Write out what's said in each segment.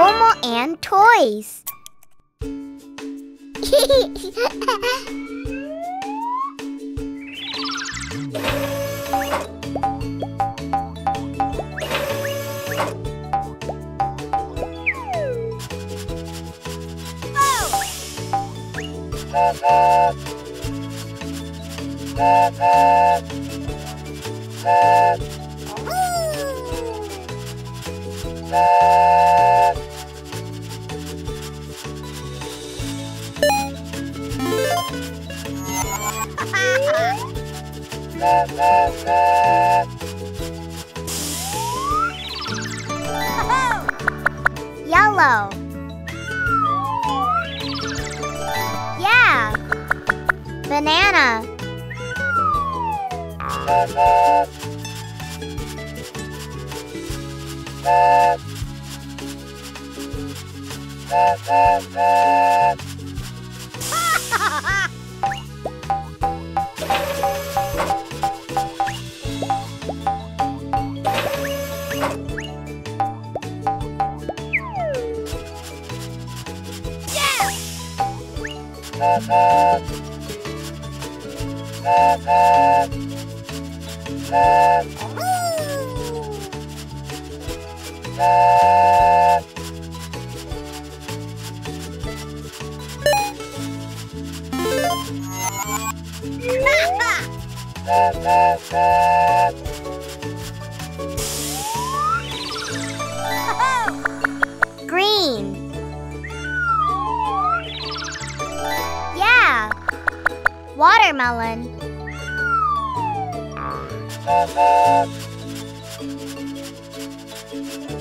Elmo and toys. Yeah! Green. Yeah. Watermelon.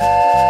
Blue.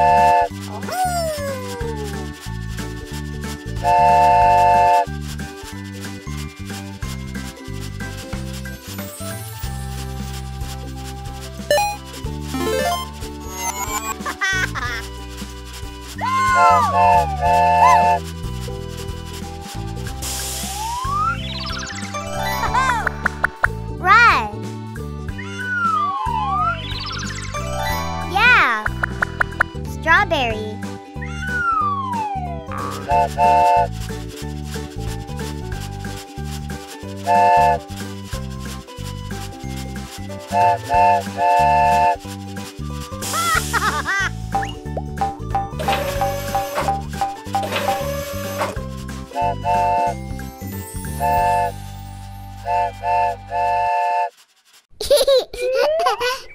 Oh, Strawberry.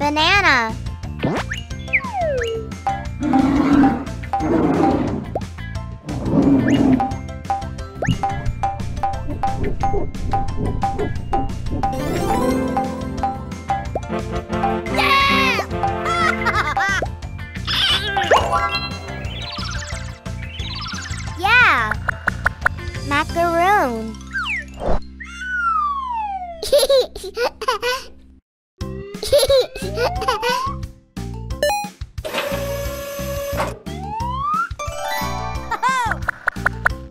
Banana. Yeah. Macaroon.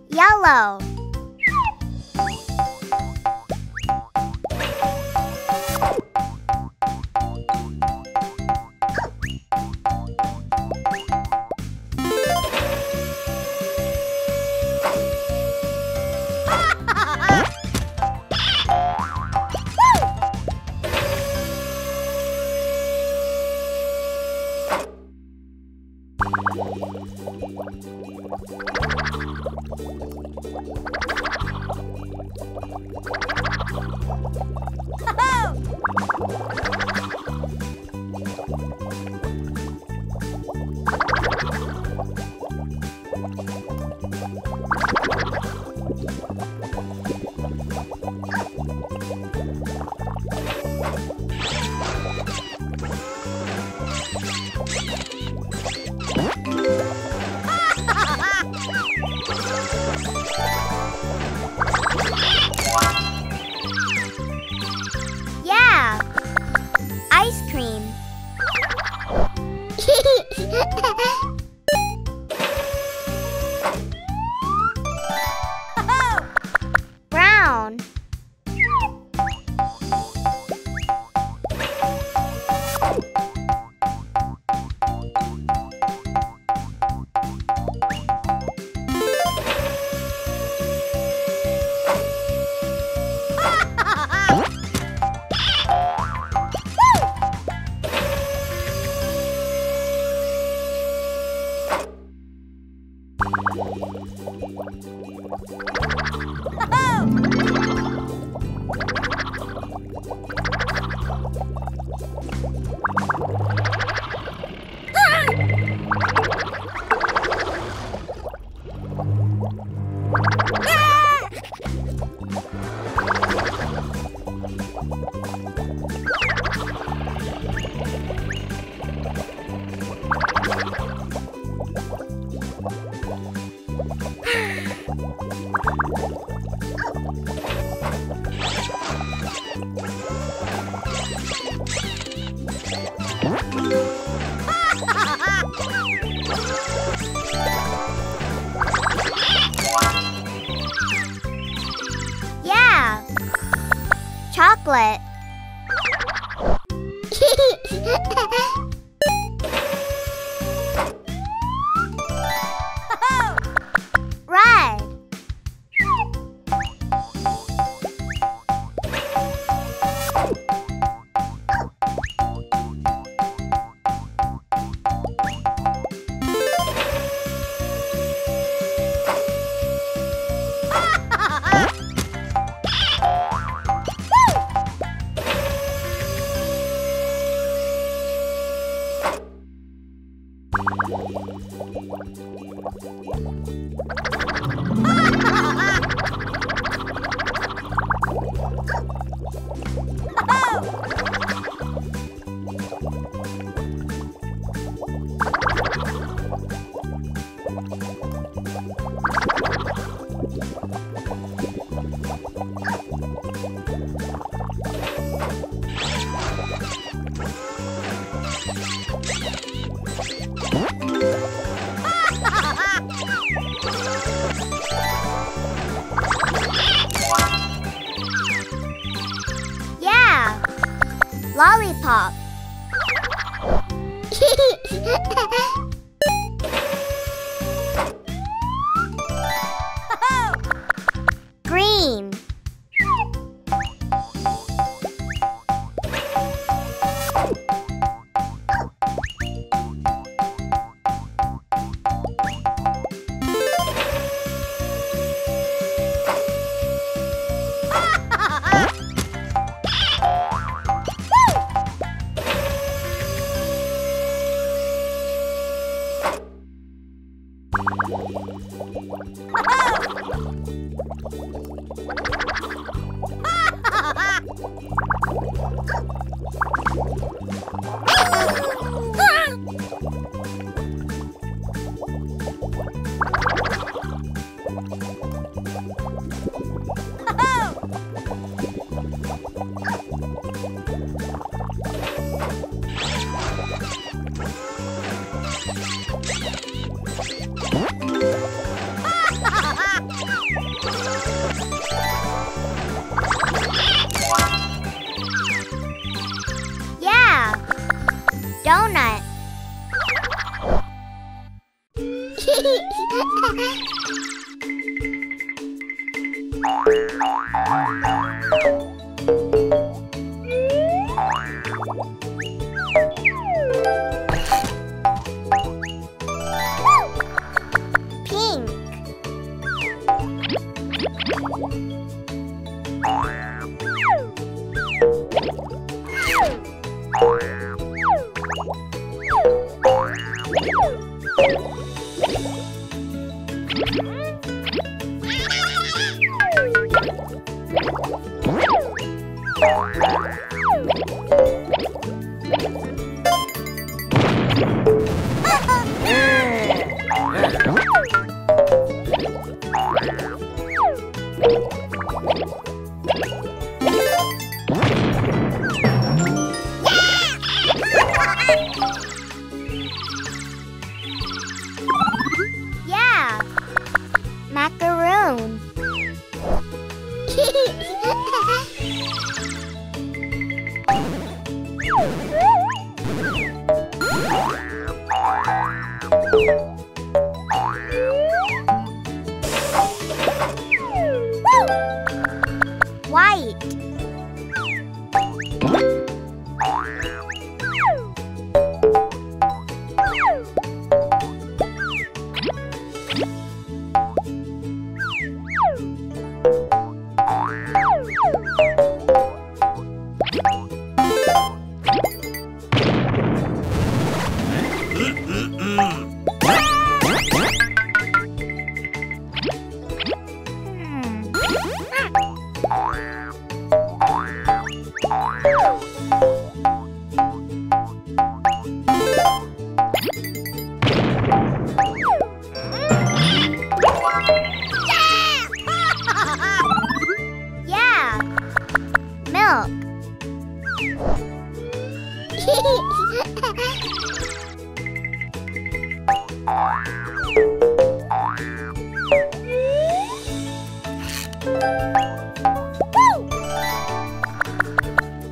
Yellow. Cream. Brown. Yeah. Chocolate. Yeah. Lollipop. Yeah, donut. White.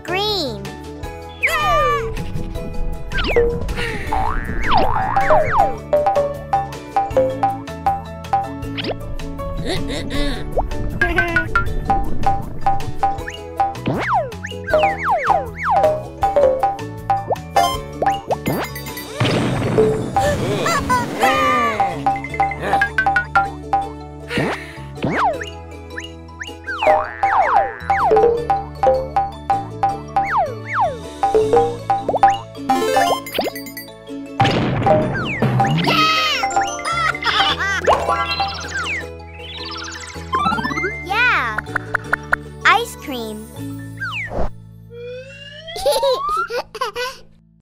Green. Ooh.